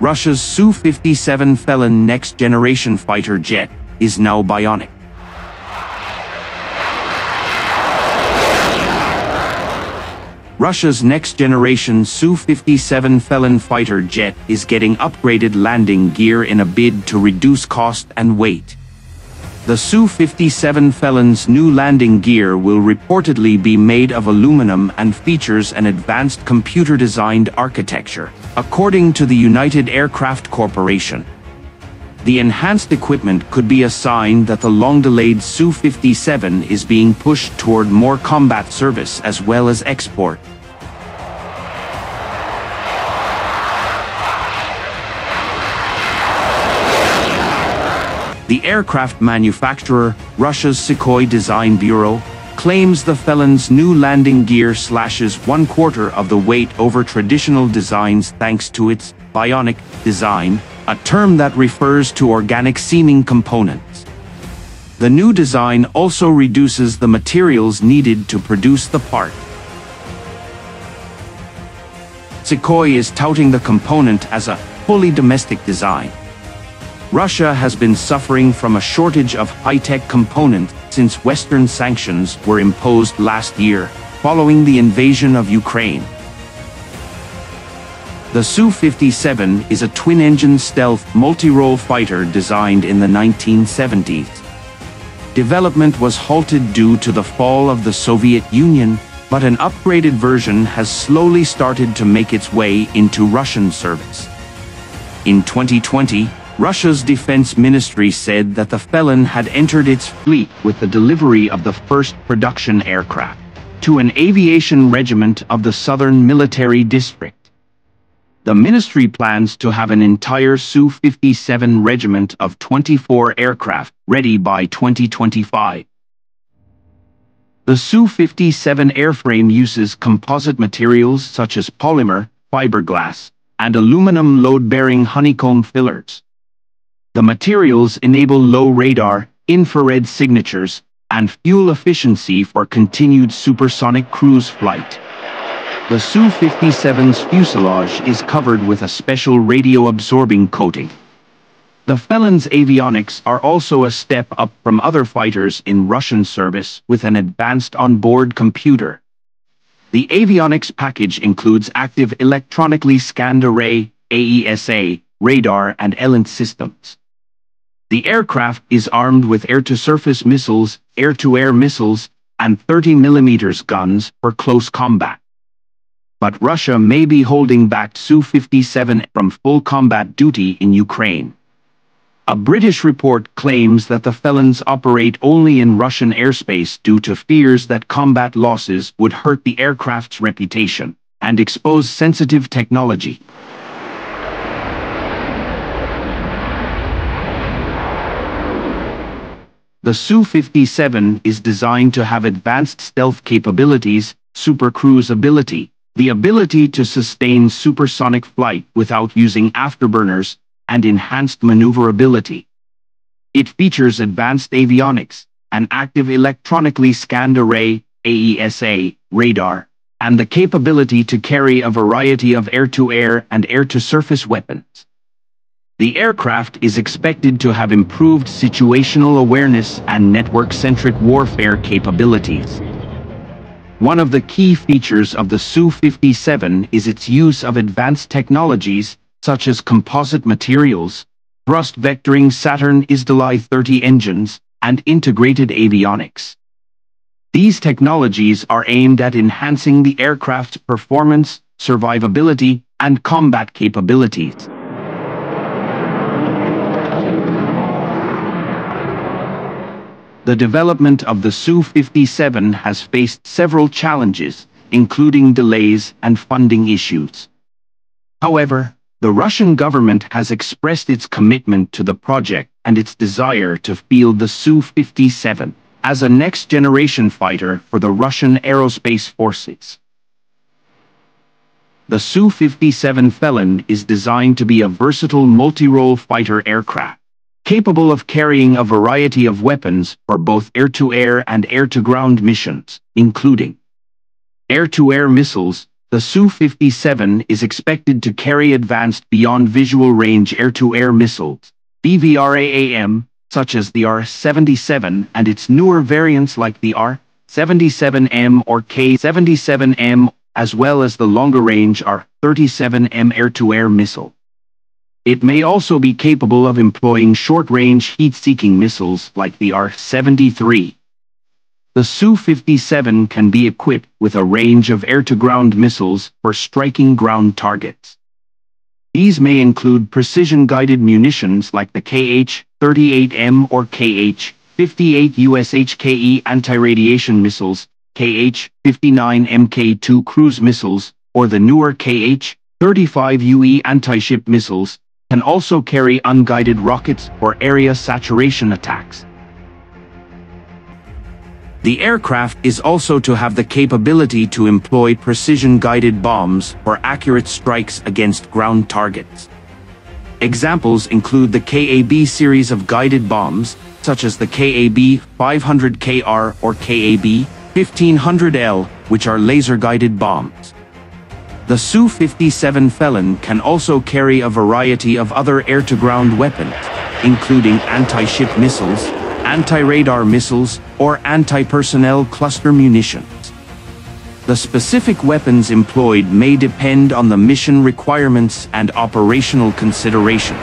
Russia's Su-57 Felon next-generation fighter jet is now bionic. Russia's next-generation Su-57 Felon fighter jet is getting upgraded landing gear in a bid to reduce cost and weight. The Su-57 Felon's new landing gear will reportedly be made of aluminum and features an advanced computer-designed architecture, according to the United Aircraft Corporation. The enhanced equipment could be a sign that the long-delayed Su-57 is being pushed toward more combat service as well as export. The aircraft manufacturer, Russia's Sukhoi Design Bureau, claims the Felon's new landing gear slashes one quarter of the weight over traditional designs thanks to its bionic design, a term that refers to organic-seeming components. The new design also reduces the materials needed to produce the part. Sukhoi is touting the component as a fully domestic design. Russia has been suffering from a shortage of high-tech components since Western sanctions were imposed last year, following the invasion of Ukraine. The Su-57 is a twin-engine stealth multi-role fighter designed in the 1970s. Development was halted due to the fall of the Soviet Union, but an upgraded version has slowly started to make its way into Russian service. In 2020, Russia's defense ministry said that the Felon had entered its fleet with the delivery of the first production aircraft to an aviation regiment of the Southern Military District. The ministry plans to have an entire Su-57 regiment of 24 aircraft ready by 2025. The Su-57 airframe uses composite materials such as polymer, fiberglass, and aluminum load-bearing honeycomb fillers. The materials enable low radar, infrared signatures, and fuel efficiency for continued supersonic cruise flight. The Su-57's fuselage is covered with a special radio-absorbing coating. The Felon's avionics are also a step up from other fighters in Russian service with an advanced onboard computer. The avionics package includes active electronically scanned array, AESA, radar and ELINT systems. The aircraft is armed with air-to-surface missiles, air-to-air missiles, and 30mm guns for close combat. But Russia may be holding back Su-57 from full combat duty in Ukraine. A British report claims that the felons operate only in Russian airspace due to fears that combat losses would hurt the aircraft's reputation and expose sensitive technology. The Su-57 is designed to have advanced stealth capabilities, supercruise ability, the ability to sustain supersonic flight without using afterburners, and enhanced maneuverability. It features advanced avionics, an active electronically scanned array, AESA, radar, and the capability to carry a variety of air-to-air -air and air-to-surface weapons. The aircraft is expected to have improved situational awareness and network-centric warfare capabilities. One of the key features of the Su-57 is its use of advanced technologies such as composite materials, thrust vectoring Saturn ISDAL 30 engines, and integrated avionics. These technologies are aimed at enhancing the aircraft's performance, survivability, and combat capabilities. The development of the Su-57 has faced several challenges, including delays and funding issues. However, the Russian government has expressed its commitment to the project and its desire to field the Su-57 as a next-generation fighter for the Russian aerospace forces. The Su-57 Felon is designed to be a versatile multi-role fighter aircraft capable of carrying a variety of weapons for both air-to-air -air and air-to-ground missions, including air-to-air -air missiles, The Su-57 is expected to carry advanced beyond visual range air-to-air missiles, BVRAAM, such as the R-77 and its newer variants like the R-77M or K-77M, as well as the longer-range R-37M air-to-air missile. It may also be capable of employing short-range heat-seeking missiles like the R-73. The Su-57 can be equipped with a range of air-to-ground missiles for striking ground targets. These may include precision-guided munitions like the KH-38M or KH-58 USHKE anti-radiation missiles, KH-59 Mk2 cruise missiles, or the newer KH-35 UE anti-ship missiles, can also carry unguided rockets or area saturation attacks. The aircraft is also to have the capability to employ precision-guided bombs for accurate strikes against ground targets. Examples include the KAB series of guided bombs, such as the KAB 500KR or KAB 1500L, which are laser-guided bombs. The Su-57 Felon can also carry a variety of other air-to-ground weapons, including anti-ship missiles, anti-radar missiles, or anti-personnel cluster munitions. The specific weapons employed may depend on the mission requirements and operational considerations.